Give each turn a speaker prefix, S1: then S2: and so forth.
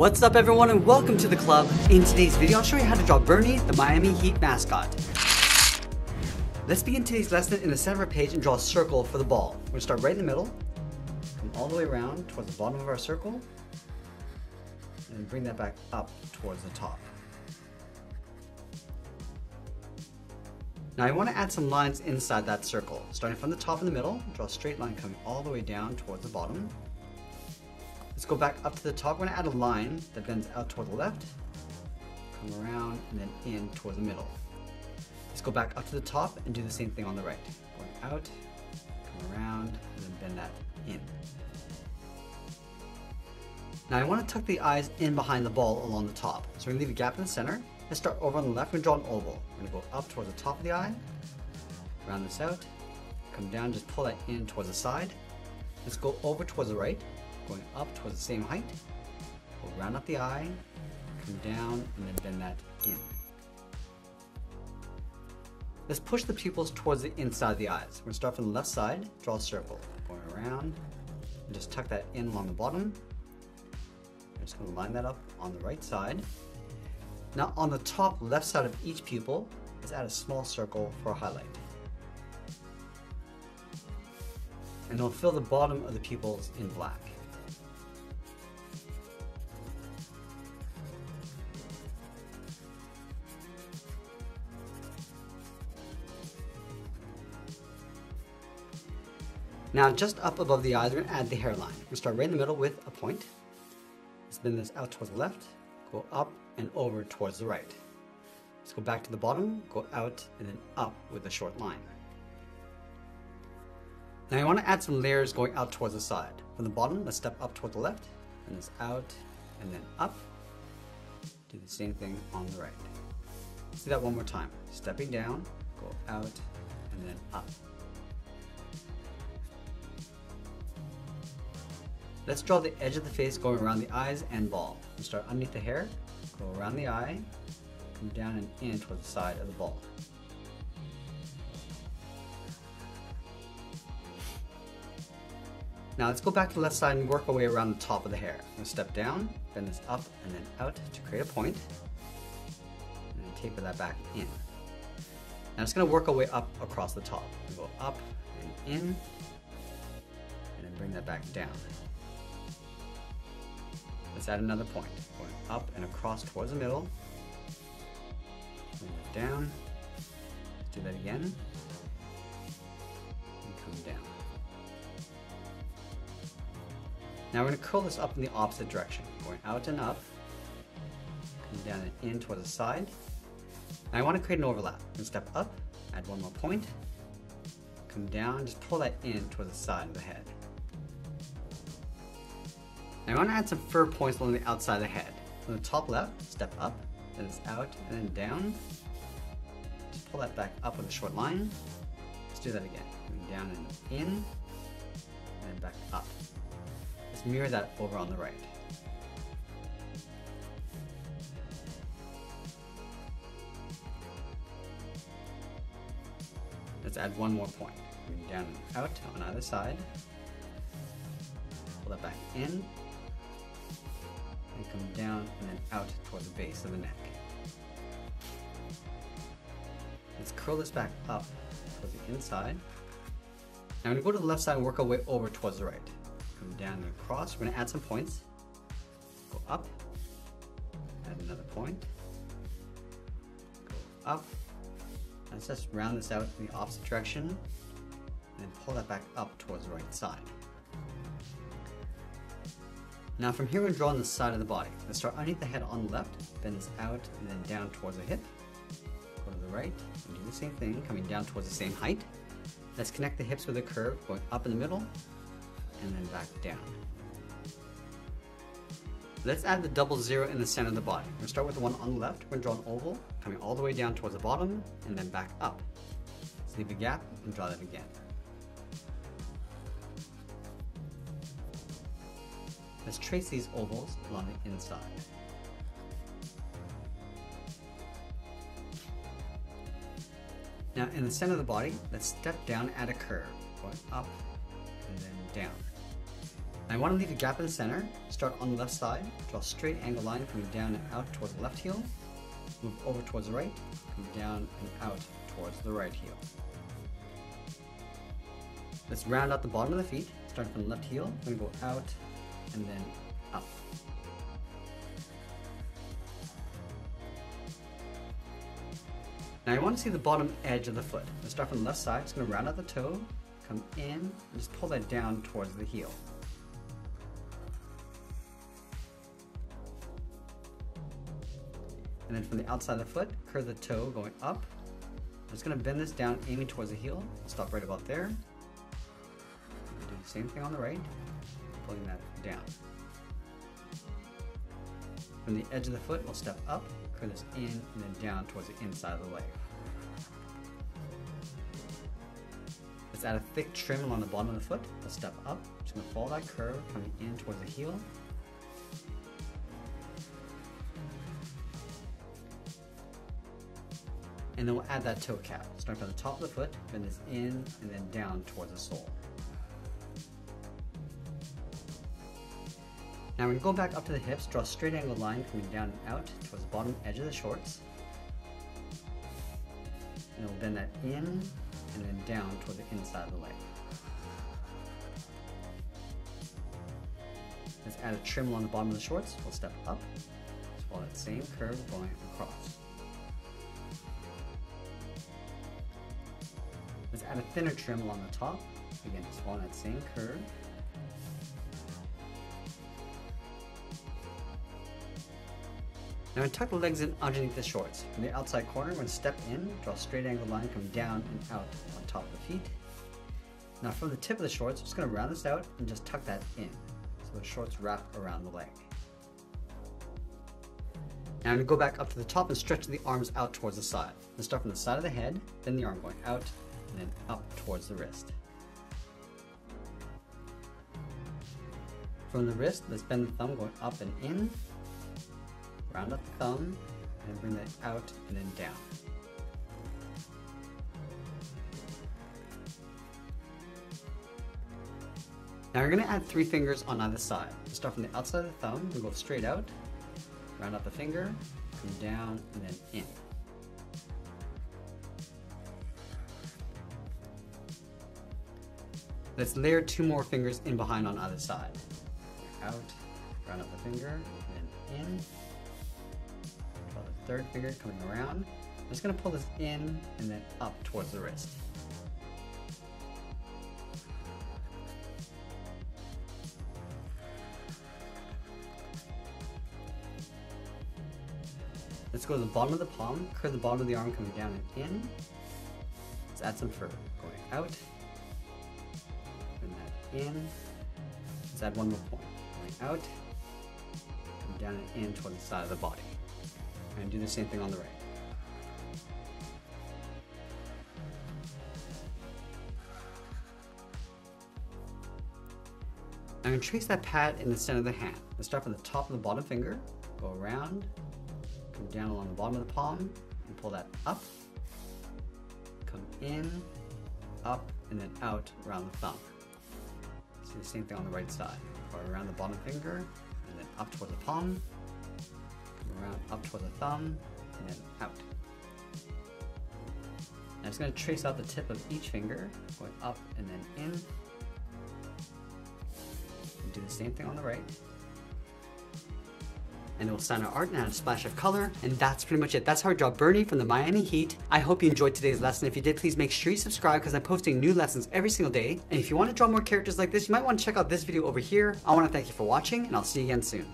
S1: What's up everyone and welcome to the club. In today's video I'll show you how to draw Burnie, the Miami Heat mascot. Let's begin today's lesson in the center of our page and draw a circle for the ball. We're to start right in the middle, come all the way around towards the bottom of our circle, and bring that back up towards the top. Now I want to add some lines inside that circle. Starting from the top in the middle, draw a straight line coming all the way down towards the bottom. Let's go back up to the top. We're to add a line that bends out toward the left, come around, and then in toward the middle. Let's go back up to the top and do the same thing on the right. Going out, come around, and then bend that in. Now I want to tuck the eyes in behind the ball along the top. So we're to leave a gap in the center. Let's start over on the left and draw an oval. We're to go up towards the top of the eye, round this out, come down, just pull that in towards the side. Let's go over towards the right, going up towards the same height. We'll round up the eye, come down, and then bend that in. Let's push the pupils towards the inside of the eyes. We're gonna start from the left side, draw a circle, going around, and just tuck that in along the bottom. I'm just gonna line that up on the right side. Now on the top left side of each pupil, let's add a small circle for a highlight. And we'll fill the bottom of the pupils in black. Now just up above the eyes, we're gonna add the hairline. We're gonna start right in the middle with a point. Spin this out towards the left, go up and over towards the right. Let's go back to the bottom, go out and then up with a short line. Now you want to add some layers going out towards the side. From the bottom, let's step up towards the left, and this out and then up. Do the same thing on the right. Let's do that one more time. Stepping down, go out and then up. Let's draw the edge of the face going around the eyes and ball. We'll start underneath the hair, go around the eye, come down and in towards the side of the ball. Now let's go back to the left side and work our way around the top of the hair. I'm to step down, bend this up and then out to create a point, and then taper that back in. Now it's going to work our way up across the top. We'll go up and in, and then bring that back down. Let's add another point. Going up and across towards the middle. Bring down. Let's do that again. And come down. Now we're going to curl this up in the opposite direction. Going out and up. Come down and in towards the side. I want to create an overlap. I'm step up, add one more point. Come down, just pull that in towards the side of the head. Now I want to add some fur points along the outside of the head. From the top left, step up, then it's out, and then down. Just pull that back up with a short line. Let's do that again. Going Down and in, and then back up. Let's mirror that over on the right. Let's add one more point. Down and out on either side. Pull that back in, out toward the base of the neck. Let's curl this back up towards the inside. Now going to go to the left side and work our way over towards the right. Come down and across. We're to add some points. Go up. Add another point. Go up. Let's just round this out in the opposite direction. And then pull that back up towards the right side. Now from here we're drawing the side of the body. Let's start underneath the head on the left, bend this out and then down towards the hip. Go to the right and do the same thing, coming down towards the same height. Let's connect the hips with a curve, going up in the middle and then back down. Let's add the double zero in the center of the body. We're gonna start with the one on the left. We're gonna draw an oval, coming all the way down towards the bottom and then back up. Let's leave a gap and draw that again. Let's trace these ovals along the inside. Now in the center of the body, let's step down at a curve, going up and then down. I want to leave a gap in the center, start on the left side, draw a straight angle line coming down and out towards the left heel, move over towards the right, come down and out towards the right heel. Let's round out the bottom of the feet, starting from the left heel, to go out and then up. Now you want to see the bottom edge of the foot. Let's start from the left side, just going to round out the toe, come in, and just pull that down towards the heel. And then from the outside of the foot, curve the toe going up. I'm just gonna bend this down, aiming towards the heel. Stop right about there. Do the same thing on the right, pulling that down. From the edge of the foot, we'll step up, curve this in, and then down towards the inside of the leg. Let's add a thick trim along the bottom of the foot. Let's step up. Just gonna follow that curve, coming in towards the heel, and then we'll add that toe cap. Start from the top of the foot, bend this in, and then down towards the sole. Now we're going to go back up to the hips, draw a straight angled line coming down and out towards the bottom edge of the shorts. And we'll bend that in and then down toward the inside of the leg. Let's add a trim along the bottom of the shorts. We'll step up, follow that same curve going across. Let's add a thinner trim along the top. Again, just follow that same curve. Now tuck the legs in underneath the shorts. From the outside corner, we're going to step in, draw a straight angle line, come down and out on top of the feet. Now from the tip of the shorts, just going to round this out and just tuck that in. So the shorts wrap around the leg. Now I'm going to go back up to the top and stretch the arms out towards the side. Let's start from the side of the head, then the arm going out, and then up towards the wrist. From the wrist, let's bend the thumb going up and in, round up the thumb, and bring that out and then down. Now we're going to add three fingers on either side. Start from the outside of the thumb, we go straight out, round up the finger, come down, and then in. Let's layer two more fingers in behind on either side. Out, round up the finger, and in. Third finger coming around. I'm just gonna pull this in and then up towards the wrist. Let's go to the bottom of the palm, curve the bottom of the arm coming down and in. Let's add some fur. Going out, Bring that in. Let's add one more point. Going out, come down and in toward the side of the body. And do the same thing on the right. I'm going to trace that pad in the center of the hand. Let's start from the top of the bottom finger, go around, come down along the bottom of the palm, and pull that up, come in, up, and then out around the thumb. Do the same thing on the right side. Go around the bottom finger, and then up toward the palm, around up toward the thumb, and then out. I'm just going to trace out the tip of each finger, going up and then in. Do the same thing on the right and it will sign our art and add a splash of color. And that's pretty much it. That's how I draw Burnie from the Miami Heat. I hope you enjoyed today's lesson. If you did, please make sure you subscribe because I'm posting new lessons every single day. And if you want to draw more characters like this, you might want to check out this video over here. I want to thank you for watching and I'll see you again soon.